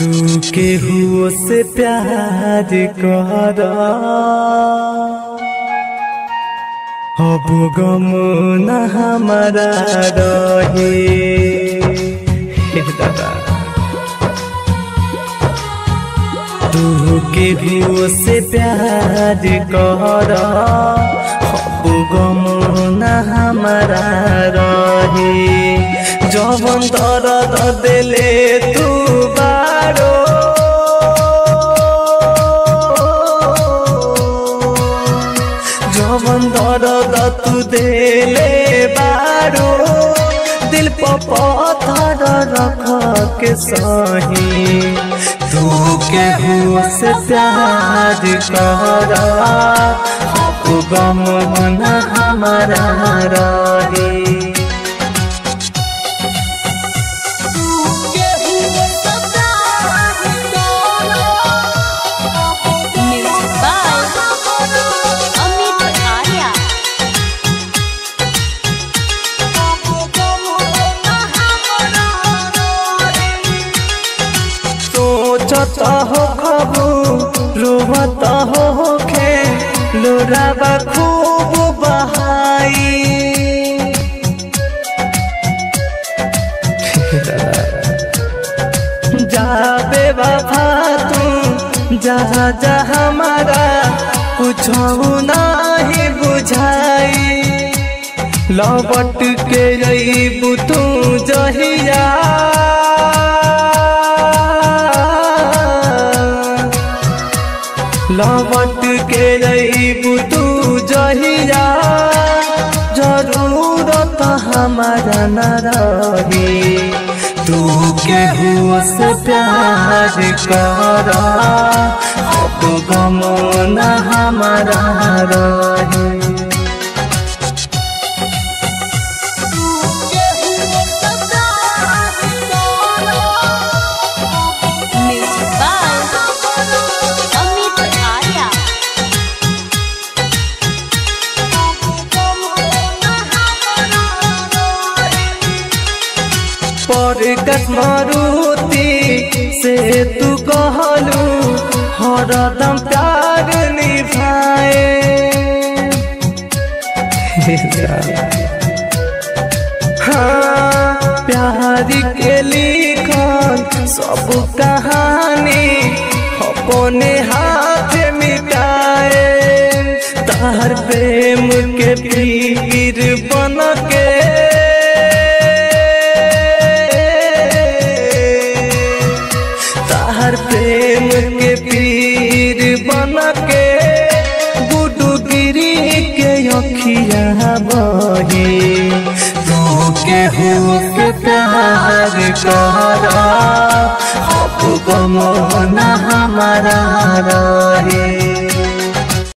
तू केहू से प्यार कर अब गम न हमारा रहे। दादा तू केहू से प्यार कर अब गम न हमारा रहे। जवन दर्द दिले तू बारो जवन दर्द तू दिले बारो दिल पर रख के सही तू के से प्यार कर गम हमारा रहे सोचत हो खबू रोवत हो खे लोराबा खूब बहाई। जाबे बाबा तू, जहाँ जहाँ हमारा कुछ नहीं बुझाई। लौट के रही तू जहिया। लौट के रही तू जहिया। ज़रूरत हमारा न रही। तू के से प्यार कर। तो गम न हमारा रही। पर कसमरुति से तू कहलू हरदम प्यार निभाए। हाँ प्यार के लिखल सब कहानी अपने हाथ मिटाए। तार प्रेम के पीर बन के अखिया बही। तू के हो के प्यार करा। अब गम हमारा रहे।